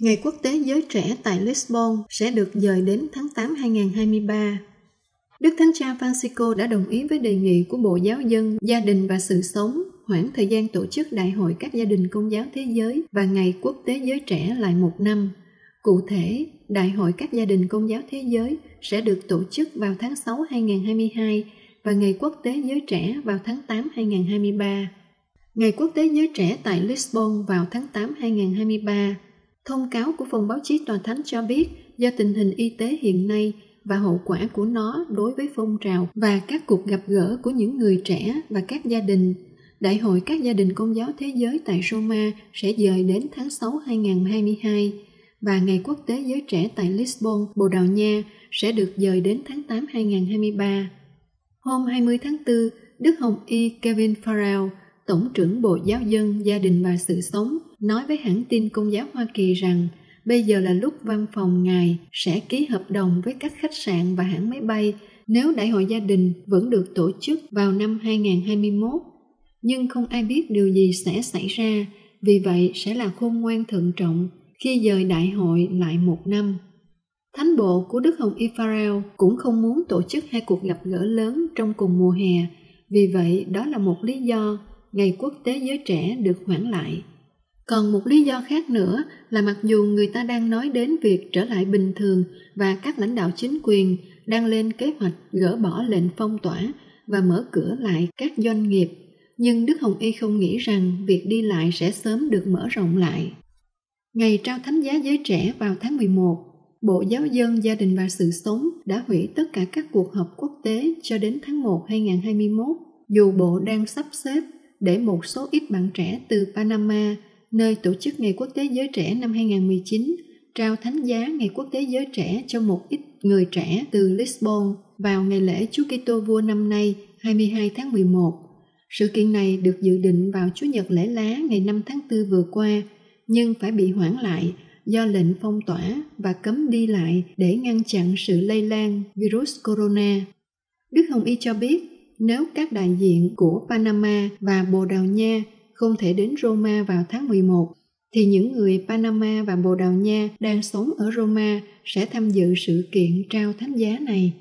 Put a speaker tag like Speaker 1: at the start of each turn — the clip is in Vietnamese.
Speaker 1: Ngày Quốc tế Giới Trẻ tại Lisbon sẽ được dời đến tháng 8 2023. Đức Thánh Cha Francisco đã đồng ý với đề nghị của Bộ Giáo dân, Gia đình và Sự sống hoãn thời gian tổ chức Đại hội các gia đình công giáo thế giới và Ngày Quốc tế Giới Trẻ lại một năm. Cụ thể, Đại hội các gia đình công giáo thế giới sẽ được tổ chức vào tháng 6 2022 và Ngày Quốc tế Giới Trẻ vào tháng 8 2023. Ngày Quốc tế Giới Trẻ tại Lisbon vào tháng 8 2023. Thông cáo của Phòng báo chí Tòa Thánh cho biết do tình hình y tế hiện nay và hậu quả của nó đối với phong trào và các cuộc gặp gỡ của những người trẻ và các gia đình, Đại hội các gia đình công giáo thế giới tại Roma sẽ dời đến tháng 6 2022 và Ngày Quốc tế Giới Trẻ tại Lisbon, Bồ Đào Nha sẽ được dời đến tháng 8 2023. Hôm 20 tháng 4, Đức Hồng Y Kevin Farrell, Tổng trưởng Bộ Giáo dân, Gia đình và Sự sống, nói với hãng tin Công giáo Hoa Kỳ rằng bây giờ là lúc văn phòng ngài sẽ ký hợp đồng với các khách sạn và hãng máy bay nếu đại hội gia đình vẫn được tổ chức vào năm 2021. Nhưng không ai biết điều gì sẽ xảy ra, vì vậy sẽ là khôn ngoan thận trọng khi dời đại hội lại một năm. Thánh bộ của Đức Hồng Ipharel cũng không muốn tổ chức hai cuộc gặp gỡ lớn trong cùng mùa hè, vì vậy đó là một lý do Ngày Quốc tế Giới Trẻ được hoãn lại. Còn một lý do khác nữa là mặc dù người ta đang nói đến việc trở lại bình thường và các lãnh đạo chính quyền đang lên kế hoạch gỡ bỏ lệnh phong tỏa và mở cửa lại các doanh nghiệp, nhưng Đức Hồng Y không nghĩ rằng việc đi lại sẽ sớm được mở rộng lại. Ngày trao thánh giá giới trẻ vào tháng 11, Bộ Giáo dân Gia đình và Sự sống đã hủy tất cả các cuộc họp quốc tế cho đến tháng 1 2021, dù Bộ đang sắp xếp để một số ít bạn trẻ từ Panama, nơi tổ chức Ngày Quốc tế Giới Trẻ năm 2019, trao thánh giá Ngày Quốc tế Giới Trẻ cho một ít người trẻ từ Lisbon vào ngày lễ Chúa Kitô Vua năm nay 22 tháng 11. Sự kiện này được dự định vào Chúa Nhật lễ lá ngày 5 tháng 4 vừa qua, nhưng phải bị hoãn lại do lệnh phong tỏa và cấm đi lại để ngăn chặn sự lây lan virus corona. Đức Hồng Y cho biết nếu các đại diện của Panama và Bồ Đào Nha không thể đến Roma vào tháng 11, thì những người Panama và Bồ Đào Nha đang sống ở Roma sẽ tham dự sự kiện trao thánh giá này.